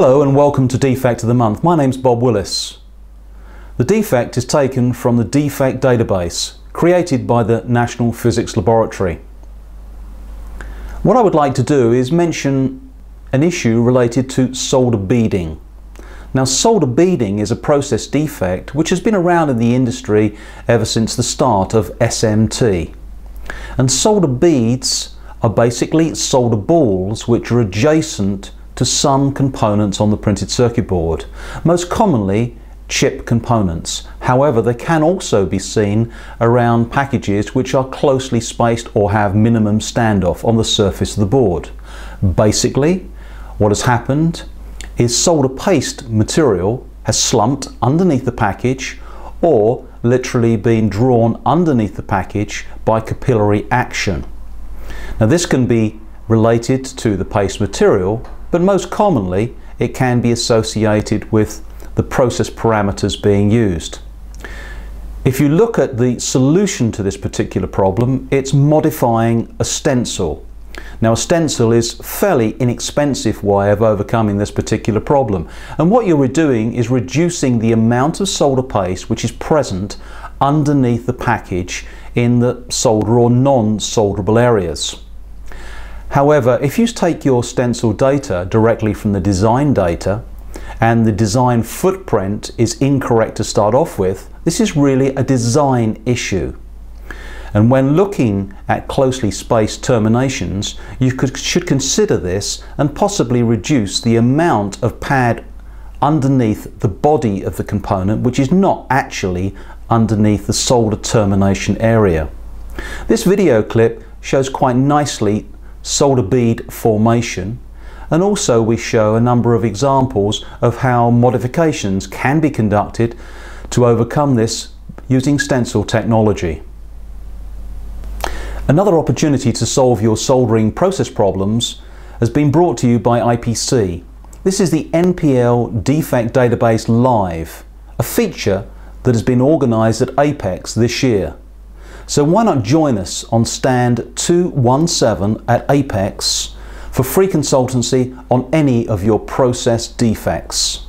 Hello and welcome to Defect of the Month. My name's Bob Willis. The defect is taken from the defect database created by the National Physics Laboratory. What I would like to do is mention an issue related to solder beading. Now solder beading is a process defect which has been around in the industry ever since the start of SMT. And solder beads are basically solder balls which are adjacent to some components on the printed circuit board, most commonly chip components. However, they can also be seen around packages which are closely spaced or have minimum standoff on the surface of the board. Basically, what has happened is solder paste material has slumped underneath the package or literally been drawn underneath the package by capillary action. Now this can be related to the paste material but most commonly it can be associated with the process parameters being used. If you look at the solution to this particular problem, it's modifying a stencil. Now a stencil is fairly inexpensive way of overcoming this particular problem. And what you're doing is reducing the amount of solder paste which is present underneath the package in the solder or non-solderable areas. However, if you take your stencil data directly from the design data and the design footprint is incorrect to start off with, this is really a design issue. And when looking at closely spaced terminations, you could, should consider this and possibly reduce the amount of pad underneath the body of the component, which is not actually underneath the solder termination area. This video clip shows quite nicely solder bead formation and also we show a number of examples of how modifications can be conducted to overcome this using stencil technology. Another opportunity to solve your soldering process problems has been brought to you by IPC. This is the NPL Defect Database Live, a feature that has been organised at APEX this year. So why not join us on stand 217 at Apex for free consultancy on any of your process defects.